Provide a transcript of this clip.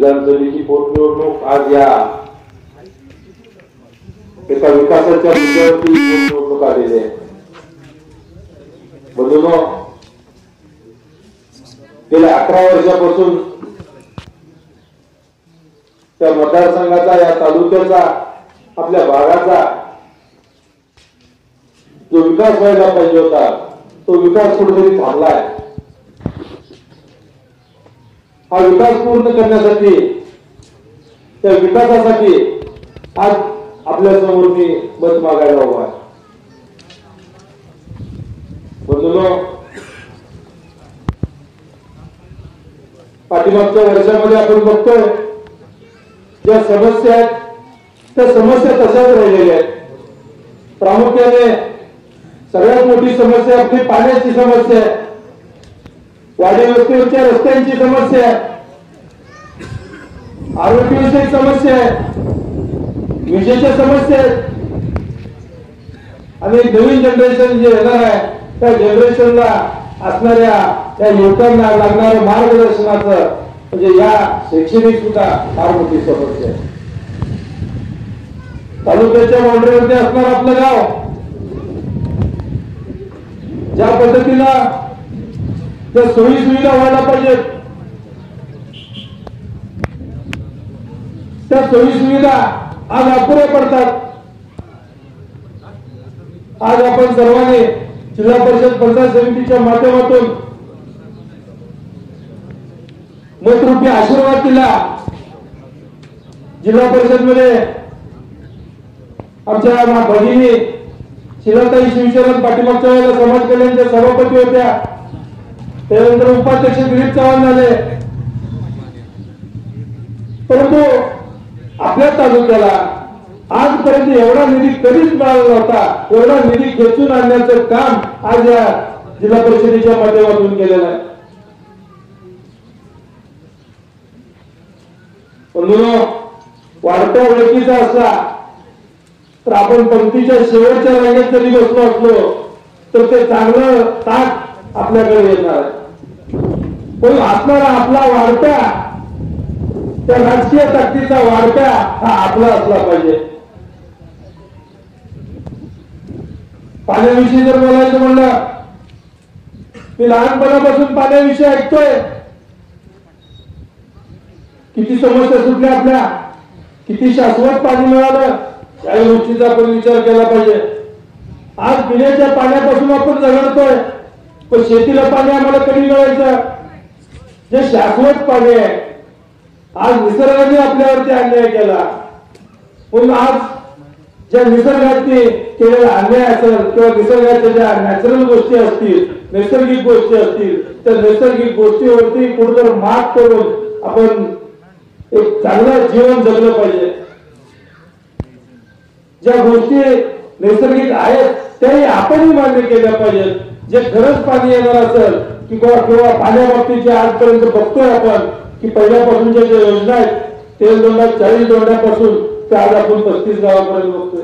विधानसभेची पोटनिवडणूक आज या एका विकासाच्या मुद्द्यावरती पोटनिवडणूक आलेली आहे. बंधूंनो गेल्या अकरा वर्षापासून त्या मतदारसंघाचा या तालुक्याचा आपल्या भागाचा जो विकास व्हायला पाहिजे होता तो विकास कुठेतरी थांबलाय. हा विकास पूर्ण करण्यासाठी त्या विकासासाठी आज आपल्यासमोर मी मत मागायला हवा आहे. बंधूंनो पाठीमागच्या वर्षामध्ये आपण बघतोय ज्या समस्या आहेत त्या समस्या तशाच राहिलेल्या आहेत. प्रामुख्याने सगळ्यात मोठी समस्या आपली पाण्याची समस्या आहे. वाडी वस्तीवरच्या रस्त्यांची समस्या आहे. आरोग्यविषयक समस्या आहे. विजेच्या समस्या आहेत. आणि नवीन जनरेशन जे येणार आहे त्या जनरेशनला असणाऱ्या त्या युवकांना लागणाऱ्या मार्गदर्शनाचं म्हणजे या शैक्षणिक सुद्धा फार मोठी समस्या आहे. तालुक्याच्या बाउंड्रीवरती असणार आपलं गाव ज्या पद्धतीला त्या सोयी सुविधा व्हायला पाहिजेत. त्या सोयी सुविधा आज अपुरे पडतात. आज आपण सर्वांनी जिल्हा परिषद पंचायत समितीच्या माध्यमातून मतरूपी आशीर्वाद दिला. जिल्हा परिषदमध्ये आमच्या भगिनी शिलाताई शिवशरण पाठीमागच्या वेळेला समाज कल्याणच्या सभापती होत्या. त्यानंतर उपाध्यक्ष दिलीप चव्हाण झाले. परंतु आपल्या तालुक्याला आजपर्यंत एवढा निधी कधीच मिळाला नव्हता. एवढा निधी खेचून आणण्याचं काम आज या जिल्हा परिषदेच्या माध्यमातून केलेलं आहे. वाढत्या ओळखीचा असला तर आपण पंक्तीच्या शेवटच्या रांगेत जरी बसलो असलो तर ते चांगलं ताक आपल्याकडे येणार आहे. पण असणारा आपला वाढत्या त्या राजकीय ताकदीचा वाढत्या हा आपला असला पाहिजे. पाण्याविषयी जर बोलायचं म्हणलं मी लहानपणापासून पाण्याविषयी ऐकतोय. किती समस्या सुटल्या आपल्या किती शाश्वत पाणी मिळालं या गोष्टीचा आपण विचार केला पाहिजे. आज पिण्याच्या पाण्यापासून आपण झगडतोय पण शेतीला पाणी आम्हाला कधी जे शाश्वत पाणी आहे आज निसर्गाने आपल्यावरती अन्याय केला. पण आज ज्या निसर्गाने केलेला अन्याय असेल किंवा निसर्गाच्या ज्या नॅचरल गोष्टी असतील नैसर्गिक गोष्टी असतील त्या नैसर्गिक गोष्टीवरती कुठेतरी मात करून आपण एक चांगलं जीवन जगलं पाहिजे. ज्या गोष्टी नैसर्गिक आहेत त्याही आपणही मान्य केल्या पाहिजेत. जे खरंच पाणी येणार असेल किंवा किंवा पाण्याबाबतीत जे आजपर्यंत बघतोय आपण की पहिल्यापासूनच्या ज्या योजना आहेत तेल दोंडा चाळीस जोडण्यापासून ते आज आपण पस्तीस गावापर्यंत बघतोय.